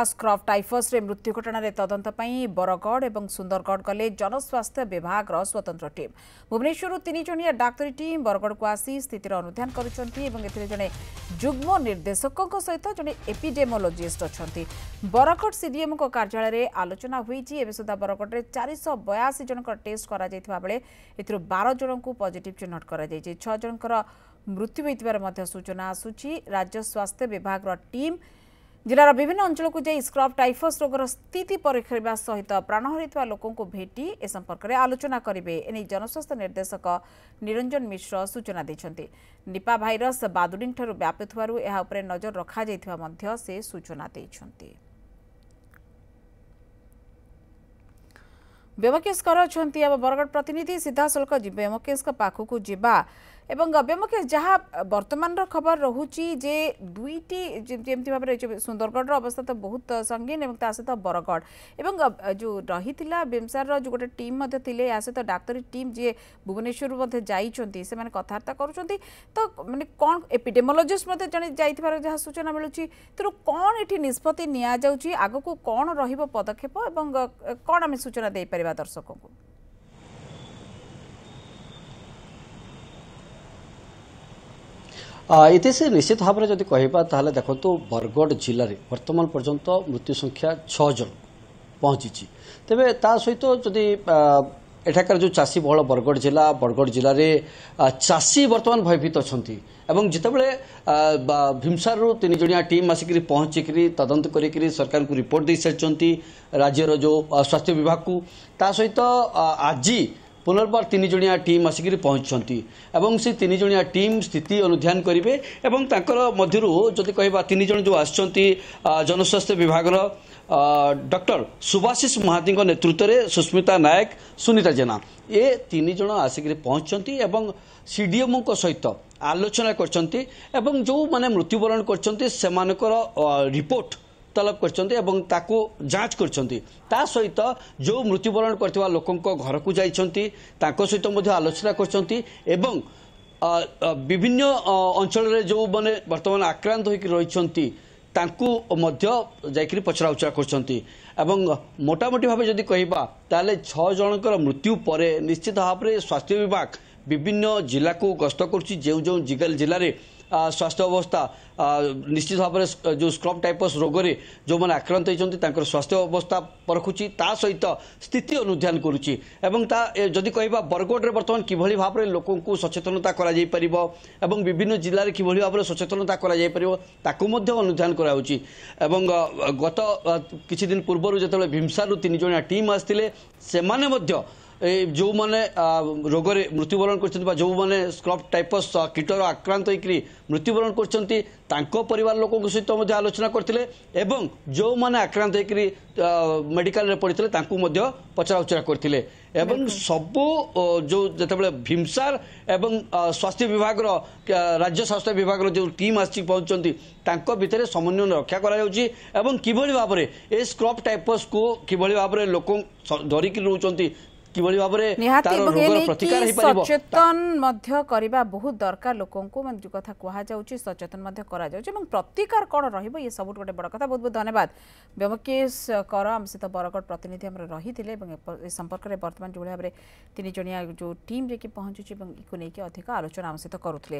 brass crop ଟାଇଫସ୍ରେ ମୃତ୍ୟୁ ଘଟଣାରେ ତଦନ୍ତ ପାଇଁ ବରଗଡ଼ ଏବଂ ସୁନ୍ଦରଗଡ଼ ଗଲେ ଜନସ୍ୱାସ୍ଥ୍ୟ ବିଭାଗର ସ୍ୱତନ୍ତ୍ର ଟିମ୍ ଭୁବନେଶ୍ୱରରୁ ତିନି ଜଣିଆ ଡାକ୍ତରୀ ଟିମ୍ ବରଗଡ଼କୁ ଆସି ସ୍ଥିତିର ଅନୁଧ୍ୟାନ କରୁଛନ୍ତି ଏବଂ ଏଥିରେ ଜଣେ ଯୁଗ୍ମ ନିର୍ଦ୍ଦେଶକଙ୍କ ସହିତ ଜଣେ ଏପିଡେମୋଲୋଜିଷ୍ଟ ଅଛନ୍ତି ବରଗଡ଼ ସିଡିଏମ୍ଙ୍କ କାର୍ଯ୍ୟାଳୟରେ ଆଲୋଚନା ହୋଇଛି ଏବେ ସୁଦ୍ଧା ବରଗଡ଼ରେ ଚାରିଶହ ବୟାଅଶୀ ଜଣଙ୍କର ଟେଷ୍ଟ କରାଯାଇଥିବା ବେଳେ ଏଥିରୁ ବାର ଜଣଙ୍କୁ ପଜିଟିଭ୍ ଚିହ୍ନଟ କରାଯାଇଛି ଛଅ ଜଣଙ୍କର ମୃତ୍ୟୁ ହୋଇଥିବାର ମଧ୍ୟ ସୂଚନା ଆସୁଛି ରାଜ୍ୟ ସ୍ୱାସ୍ଥ୍ୟ ବିଭାଗର ଟିମ୍ ଜିଲ୍ଲାର ବିଭିନ୍ନ ଅଞ୍ଚଳକୁ ଯାଇ ସ୍କ୍ରବ୍ ଟାଇଫସ୍ ରୋଗର ସ୍ଥିତି ପରୀକ୍ଷା ସହିତ ପ୍ରାଣ ହରିଥିବା ଲୋକଙ୍କୁ ଭେଟି ଏ ସମ୍ପର୍କରେ ଆଲୋଚନା କରିବେ ଏନେଇ ଜନସ୍ୱାସ୍ଥ୍ୟ ନିର୍ଦ୍ଦେଶକ ନିରଞ୍ଜନ ମିଶ୍ର ସୂଚନା ଦେଇଛନ୍ତି ନିପା ଭାଇରସ୍ ବାଦୁଡ଼ିଠାରୁ ବ୍ୟାପୁଥିବାରୁ ଏହା ଉପରେ ନଜର ରଖାଯାଇଥିବା ମଧ୍ୟ ସେ ସୂଚନା ଦେଇଛନ୍ତି ବ୍ୟମକେଶଙ୍କର ଅଛନ୍ତି ଏବଂ ବରଗଡ଼ ପ୍ରତିନିଧି ସିଧାସଳଖ এবং অব্যমুখে যা বর্তমান খবর রয়েছে যে দুইটি যেমতি ভাবে রয়েছে সুন্দরগড়র অবস্থা তো বহু সঙ্গীন এবং তা সহ বরগড় এবং যে রহিলা বিমসার যে গোটে টিম মধ্যে এ সহ ডাক্তারী টিম যে ভুবনেশ্বর মধ্যে যাই সে কথাবার্তা করছেন তো মানে কম এপিডেমোলোজিস্ট মধ্যে জন যাই যা সূচনা মিলুছি তেমন কম এটি নিষ্পতি নিয়া যাচ্ছে আগুক কম রহব পদক্ষেপ এবং কম আমি সূচনা দিয়ে পার দর্শকଙ୍କୁ ଏଥିସେ ନିଶ୍ଚିତ ଭାବରେ ଯଦି କହିବା ତାହେଲେ ଦେଖନ୍ତୁ ବରଗଡ଼ ଜିଲ୍ଲାରେ ବର୍ତ୍ତମାନ ପର୍ଯ୍ୟନ୍ତ ମୃତ୍ୟୁ ସଂଖ୍ୟା ଛଅ ଜଣ ପହଞ୍ଚିଛି ତେବେ ତା ସହିତ ଯଦି ଏଠାକାର ଯେଉଁ ଚାଷୀ ବହୁଳ ବରଗଡ଼ ଜିଲ୍ଲା ବରଗଡ଼ ଜିଲ୍ଲାରେ ଚାଷୀ ବର୍ତ୍ତମାନ ଭୟଭୀତ ଅଛନ୍ତି ଏବଂ ଯେତେବେଳେ ଭୀମସାରରୁ ତିନି ଜଣିଆ ଟିମ୍ ଆସିକରି ପହଞ୍ଚିକରି ତଦନ୍ତ କରିକରି ସରକାରଙ୍କୁ ରିପୋର୍ଟ ଦେଇସାରିଛନ୍ତି ରାଜ୍ୟର ଯେଉଁ ସ୍ୱାସ୍ଥ୍ୟ ବିଭାଗକୁ ତା ସହିତ ଆଜି পুনর্বার তিনজণিয়া ଟିମ୍ ଆସିକରି ପହଞ୍ଚିଛନ୍ତି ଏବଂ ସେ ତିନିଜଣିଆ ଟିମ୍ ସ୍ଥିତି ଅନୁଧ୍ୟାନ କରିବେ ଏବଂ ତାଙ୍କର ମଧ୍ୟରୁ ଯଦି କହିବା ତିନିଜଣ ଯେଉଁ ଆସିଛନ୍ତି ଜନସ୍ୱାସ୍ଥ୍ୟ ବିଭାଗର ଡକ୍ଟର ସୁଭାଶିଷ ମହାନ୍ତିଙ୍କ ନେତୃତ୍ୱରେ ସୁସ୍ମିତା ନାୟକ ସୁନିତା ଜେନା ଏ ତିନିଜଣ ଆସିକରି ପହଞ୍ଚିଛନ୍ତି ଏବଂ ସି ଡି ଏମ୍ଓଙ୍କ ସହିତ ଆଲୋଚନା କରିଛନ୍ତି ଏବଂ ଯେଉଁମାନେ ମୃତ୍ୟୁବରଣ କରିଛନ୍ତି ସେମାନଙ୍କର ରିପୋର୍ଟ ତଲବ କରିଛନ୍ତି ଏବଂ ତାକୁ ଯାଞ୍ଚ କରିଛନ୍ତି ତା ସହିତ ଯେଉଁ ମୃତ୍ୟୁବରଣ କରିଥିବା ଲୋକଙ୍କ ଘରକୁ ଯାଇଛନ୍ତି ତାଙ୍କ ସହିତ ମଧ୍ୟ ଆଲୋଚନା କରିଛନ୍ତି ଏବଂ ବିଭିନ୍ନ ଅଞ୍ଚଳରେ ଯେଉଁମାନେ ବର୍ତ୍ତମାନ ଆକ୍ରାନ୍ତ ହୋଇକି ରହିଛନ୍ତି ତାଙ୍କୁ ମଧ୍ୟ ଯାଇକରି ପଚରାଉଚରା କରୁଛନ୍ତି ଏବଂ ମୋଟାମୋଟି ଭାବେ ଯଦି କହିବା ତାହେଲେ ଛଅ ଜଣଙ୍କର ମୃତ୍ୟୁ ପରେ ନିଶ୍ଚିତ ଭାବରେ ସ୍ୱାସ୍ଥ୍ୟ ବିଭାଗ ବିଭିନ୍ନ ଜିଲ୍ଲାକୁ ଗସ୍ତ କରୁଛି ଯେଉଁ ଯେଉଁ ଜିଲ୍ଲାରେ ସ୍ୱାସ୍ଥ୍ୟ ଅବସ୍ଥା ନିଶ୍ଚିତ ଭାବରେ ଯେଉଁ ସ୍କ୍ରବ୍ ଟାଇପସ୍ ରୋଗରେ ଯେଉଁମାନେ ଆକ୍ରାନ୍ତ ହୋଇଛନ୍ତି ତାଙ୍କର ସ୍ୱାସ୍ଥ୍ୟ ଅବସ୍ଥା ପରଖୁଛି ତା ସହିତ ସ୍ଥିତି ଅନୁଧ୍ୟାନ କରୁଛି ଏବଂ ତା ଯଦି କହିବା ବରଗଡ଼ରେ ବର୍ତ୍ତମାନ କିଭଳି ଭାବରେ ଲୋକଙ୍କୁ ସଚେତନତା କରାଯାଇପାରିବ ଏବଂ ବିଭିନ୍ନ ଜିଲ୍ଲାରେ କିଭଳି ଭାବରେ ସଚେତନତା କରାଯାଇପାରିବ ତାକୁ ମଧ୍ୟ ଅନୁଧ୍ୟାନ କରାଯାଉଛି ଏବଂ ଗତ କିଛି ଦିନ ପୂର୍ବରୁ ଯେତେବେଳେ ଭୀମସାରୁ ତିନି ଜଣିଆ ଟିମ୍ ଆସିଥିଲେ ସେମାନେ ମଧ୍ୟ ଯେଉଁମାନେ ରୋଗରେ ମୃତ୍ୟୁବରଣ କରିଛନ୍ତି ବା ଯେଉଁମାନେ ସ୍କ୍ରପ୍ ଟାଇପସ୍ କୀଟର ଆକ୍ରାନ୍ତ ହୋଇକରି ମୃତ୍ୟୁବରଣ କରିଛନ୍ତି ତାଙ୍କ ପରିବାର ଲୋକଙ୍କ ସହିତ ମଧ୍ୟ ଆଲୋଚନା କରିଥିଲେ ଏବଂ ଯେଉଁମାନେ ଆକ୍ରାନ୍ତ ହୋଇକରି ମେଡ଼ିକାଲରେ ପଡ଼ିଥିଲେ ତାଙ୍କୁ ମଧ୍ୟ ପଚରାଉଚରା କରିଥିଲେ ଏବଂ ସବୁ ଯେଉଁ ଯେତେବେଳେ ଭୀମସାର ଏବଂ ସ୍ୱାସ୍ଥ୍ୟ ବିଭାଗର ରାଜ୍ୟ ସ୍ୱାସ୍ଥ୍ୟ ବିଭାଗର ଯେଉଁ ଟିମ୍ ଆସିକି ପହଞ୍ଚୁଛନ୍ତି ତାଙ୍କ ଭିତରେ ସମନ୍ୱୟ ରକ୍ଷା କରାଯାଉଛି ଏବଂ କିଭଳି ଭାବରେ ଏ ସ୍କ୍ରପ୍ ଟାଇପସ୍କୁ କିଭଳି ଭାବରେ ଲୋକ ଧରିକି ରହୁଛନ୍ତି কিভাবে ভাবে নিহাতি এবং এনে প্রতিকার হই পারিব সচেতন মধ্য করিবা বহুত দরকার লোকଙ୍କୁ মানে যে কথা কোহা যাউচি সচেতন মধ্য করা যাউচি এবং প্রতিকার কোন রহিব এই সবুট গটে বড় কথা বহুত বহুত ধন্যবাদ ব্যোমকেশ কর আম সহিত বরগড় প্রতিনিধি আমরা রহিলে এবং এই সম্পর্কে বর্তমান যে ভাবে তিন জনিয়া যে টিম যে কি পৌঁছুচি এবং ইকু নেকি অধিক আলোচনা আম সহিত করুতলে